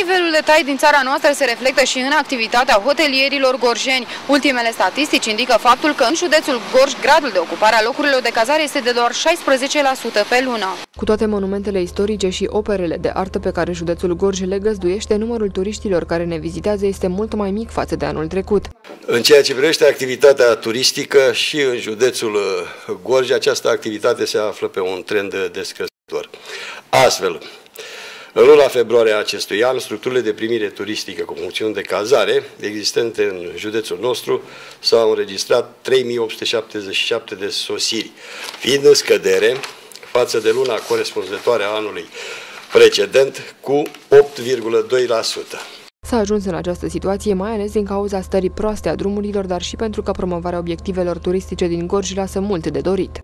Nivelul de trai din țara noastră se reflectă și în activitatea hotelierilor gorjeni. Ultimele statistici indică faptul că în județul Gorj gradul de ocupare a locurilor de cazare este de doar 16% pe lună. Cu toate monumentele istorice și operele de artă pe care județul Gorj le găzduiește, numărul turiștilor care ne vizitează este mult mai mic față de anul trecut. În ceea ce privește activitatea turistică și în județul uh, Gorj, această activitate se află pe un trend descrescător. Astfel, în luna februarie a acestui an, structurile de primire turistică cu funcțiuni de cazare existente în județul nostru s-au înregistrat 3877 de sosiri, fiind în scădere față de luna corespunzătoare a anului precedent cu 8,2%. S-a ajuns în această situație mai ales din cauza stării proaste a drumurilor, dar și pentru că promovarea obiectivelor turistice din Gorj lasă mult de dorit.